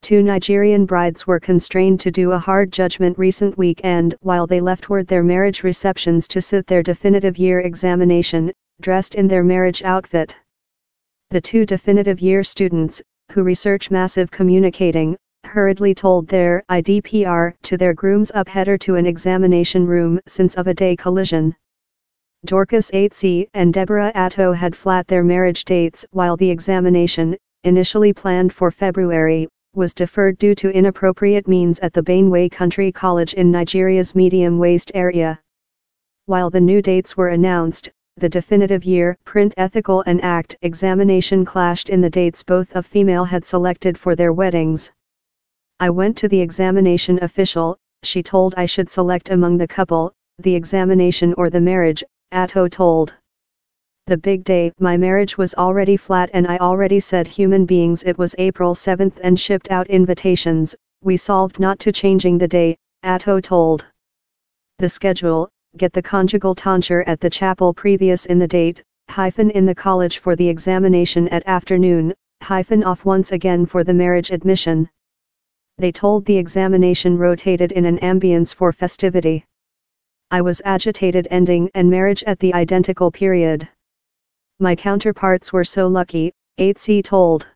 Two Nigerian brides were constrained to do a hard judgment recent weekend while they left word their marriage receptions to sit their definitive year examination, dressed in their marriage outfit. The two definitive year students, who research massive communicating, hurriedly told their IDPR to their grooms up header to an examination room since of a day collision. Dorcas 8C and Deborah Atto had flat their marriage dates while the examination, initially planned for February, was deferred due to inappropriate means at the Benue Country College in Nigeria's medium waste area. While the new dates were announced, the definitive year print ethical and act examination clashed in the dates both of female had selected for their weddings. I went to the examination official, she told I should select among the couple, the examination or the marriage, Atto told. The big day, my marriage was already flat and I already said human beings it was April 7th and shipped out invitations, we solved not to changing the day, Atto told. The schedule, get the conjugal tonsure at the chapel previous in the date, hyphen in the college for the examination at afternoon, hyphen off once again for the marriage admission. They told the examination rotated in an ambience for festivity. I was agitated ending and marriage at the identical period. My counterparts were so lucky, 8C told.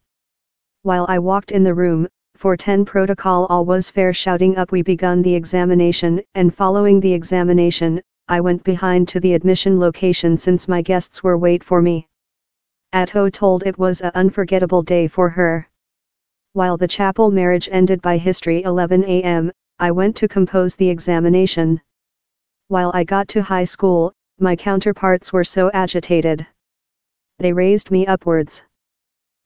While I walked in the room, for 10 protocol all was fair shouting up we begun the examination and following the examination, I went behind to the admission location since my guests were wait for me. Atto told it was a unforgettable day for her. While the chapel marriage ended by history 11 am, I went to compose the examination. While I got to high school, my counterparts were so agitated. They raised me upwards.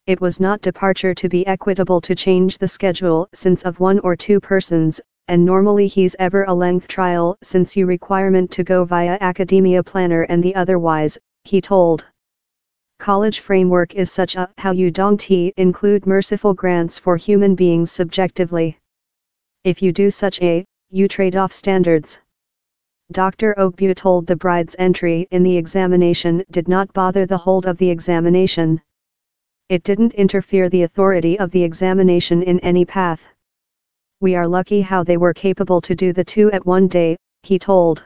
It was not departure to be equitable to change the schedule since of one or two persons, and normally he's ever a length trial since you requirement to go via academia planner and the otherwise, he told. College framework is such a how you don't include merciful grants for human beings subjectively. If you do such a, you trade off standards. Dr. Ogbu told the bride's entry in the examination did not bother the hold of the examination. It didn't interfere the authority of the examination in any path. We are lucky how they were capable to do the two at one day, he told.